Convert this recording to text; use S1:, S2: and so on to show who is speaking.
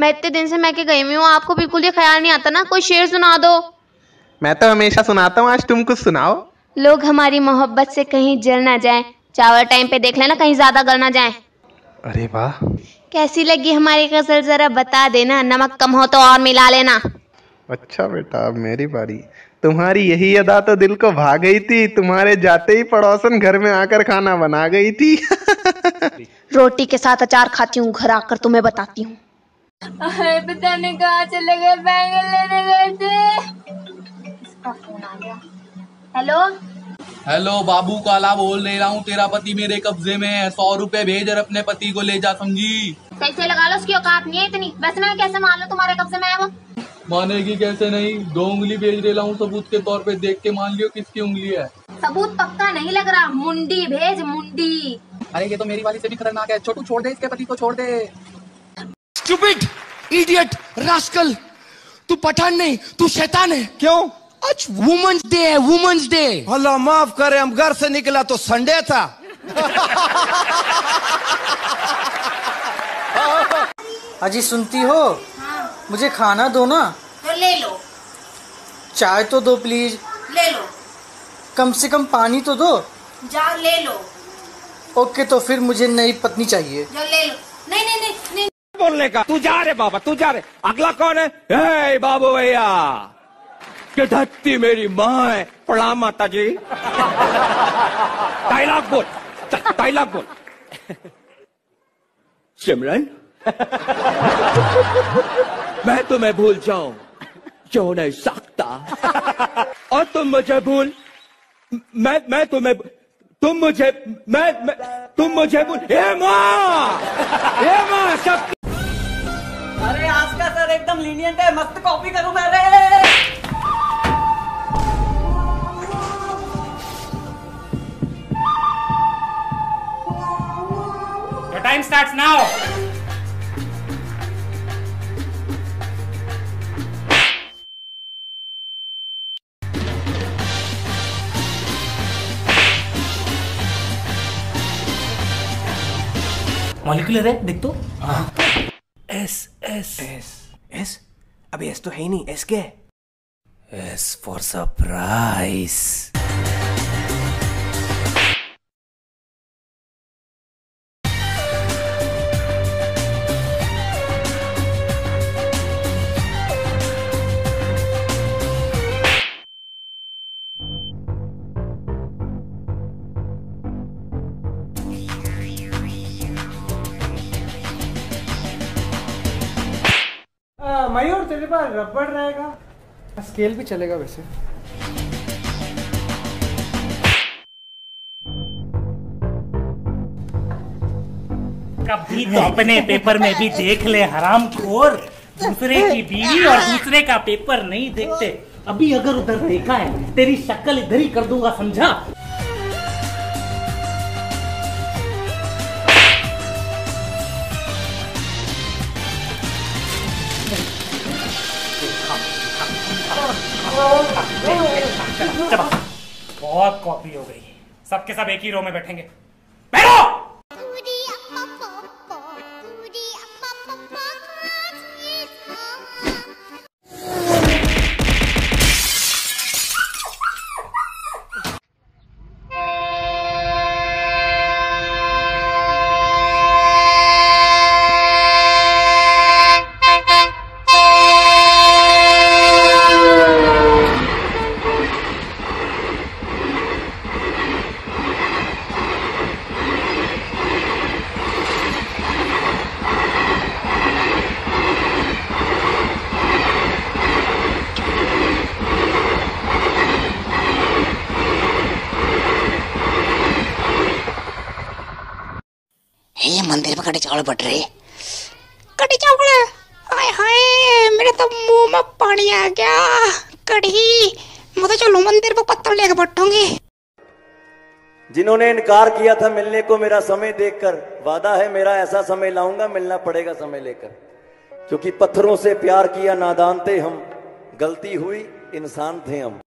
S1: मैं इतने दिन से मैं के गई हुई हूँ? आपको बिल्कुल ये ख्याल नहीं आता ना? कोई शेर सुना दो।
S2: मैं तो हमेशा सुनाता हूँ आज तुम कुछ सुनाओ।
S1: लोग हमारी मोहब्बत से कहीं जल ना जाए। चावल टाइम पे देख लेना कहीं ज़्यादा गल ना जाए।
S2: अरे वाह।
S1: कैसी लगी हमारी गज़ल जरा बता देना। नमक कम हो तो और मिला लेना।
S2: अच्छा बेटा अब मेरी बारी। तुम्हारी यही अदा तो दिल को भा गई थी। तुम्हारे जाते ही पड़ोसन घर में आकर खाना बना गई थी।
S1: रोटी के साथ अचार खाती हूँ घर आकर तुम्हें बताती हूँ।
S3: पता नहीं कहाँ चले गए बैंगन लेने गए थे। इसका फ़ोन आ गया। हेलो
S4: हेलो बाबू काला बोल ले रहा हूँ तेरा पति मेरे कब्जे में है सौ रुपए भेज और अपने पति को ले जा समझी?
S3: पैसे लगा लो उसकी औकात नहीं है इतनी। वैसे मैं कैसे मान लो तुम्हारे कब्जे में है वो?
S4: मानेगी कैसे नहीं? दो उंगली भेज दे रहा हूँ सबूत के तौर पे देख के मान लियो किसकी उंगली है।
S3: सबूत पक्का नहीं लग रहा। मुंडी भेज मुंडी।
S4: अरे ये तो मेरी वाली से भी खतरनाक है। छोटू छोड़ दे इसके पति को छोड़ दे।
S5: Stupid idiot rascal. तू पठान नहीं तू शैतान है।
S6: क्यों?
S5: आज वुमेन्स डे है वुमेन्स डे
S6: अल्लाह माफ़ करे हम घर से निकला तो संडे था।
S7: अजी सुनती हो? मुझे खाना दो ना।
S3: तो ले लो।
S7: चाय तो दो प्लीज़
S3: ले लो।
S7: कम से कम पानी तो दो।
S3: जाओ ले लो।
S7: ओके तो फिर मुझे नई पत्नी चाहिए।
S3: जो ले लो। नहीं नहीं नहीं नहीं
S6: बोलने का। तू जा रे बाबा तू जा रे। अगला कौन है? हे बाबू भैया कि धरती मेरी माँ है। प्रणाम माता जी। डायलॉग बोल डायलॉग बोल। सिमरन मैं तुम्हें भूल जाऊँ। जो नहीं सकता और तुम मुझे भूल मैं मैं तुम्हें तुम मुझे मैं, मैं तुम मुझे भूल। हे माँ हे माँ सब
S7: सर एकदम लीनियंट है मस्त कॉपी करूँ मैं रे
S8: Your time starts now. Molecular है देख तो।
S6: एस एस एस एस अबे एस तो है ही नहीं एस क्या है एस फॉर सरप्राइज़
S7: मयूर तेरे पास रबड़ रहेगा। स्केल भी चलेगा वैसे।
S8: कभी तो अपने पेपर में भी देख ले हराम खोर। दूसरे की बीवी और दूसरे का पेपर नहीं देखते। अभी अगर उधर देखा है तेरी शक्ल इधर ही कर दूँगा समझा? बहुत कॉपी हो गई सबके सब एक ही रो में बैठेंगे
S9: मंदिर में कड़ी चावल बट रहे। कड़ी चावल? हाय हाय, मेरे तो मुँह में पानी आ गया। कड़ी, मैं तो चलो मंदिर पर पत्थर लेके बैठूँगी।
S10: जिन्होंने इनकार किया था मिलने को मेरा समय देखकर, वादा है मेरा ऐसा समय लाऊँगा, मिलना पड़ेगा समय लेकर। क्योंकि पत्थरों से प्यार किया नादान थे हम, गलती हुई इंसान थे हम।